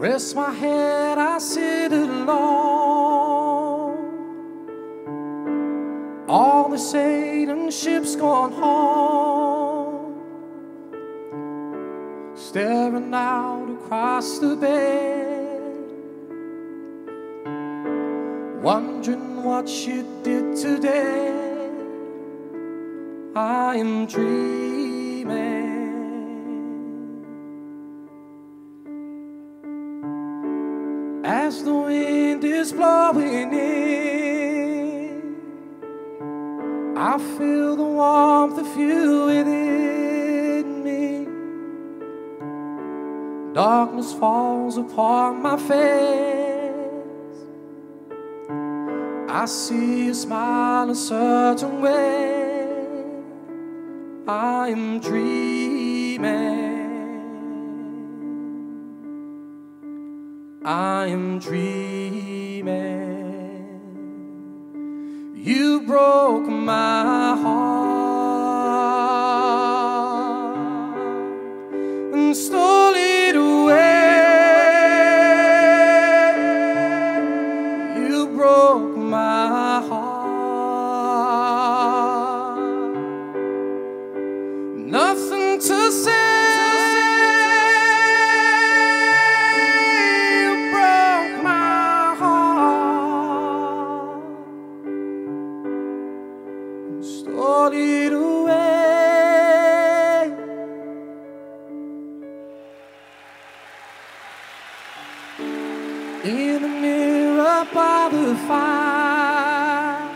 Rest my head, I sit alone. All the Satan ships gone home. Staring out across the bed. Wondering what you did today. I am dreaming. As the wind is blowing in, I feel the warmth of you within me. Darkness falls upon my face. I see you smile a certain way. I am dreaming. I am dreaming. You broke my heart and stole In the mirror by the fire,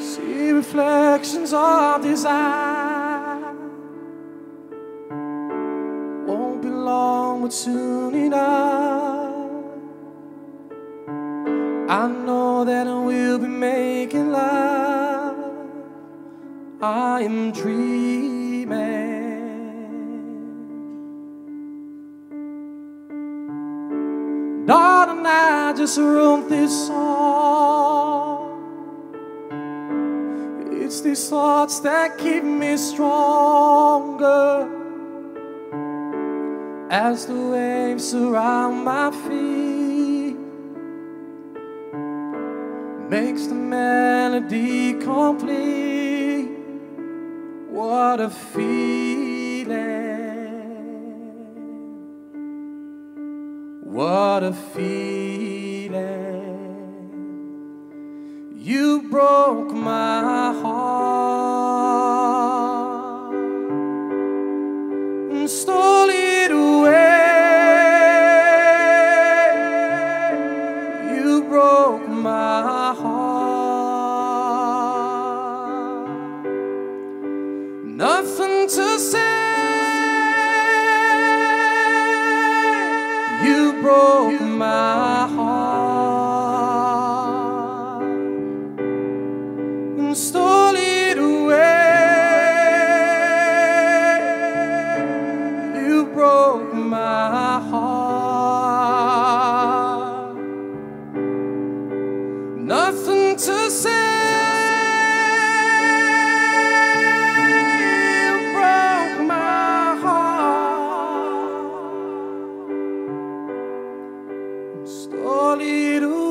see reflections of desire. Won't be long, but soon enough. I know that I will be making love. I am dreaming. Just wrote this song. It's these thoughts that keep me stronger as the waves surround my feet. Makes the melody complete. What a feeling! What a feeling. You broke my heart and stole it away. You broke my heart. Nothing to say. Broke my heart heart. Stole it away.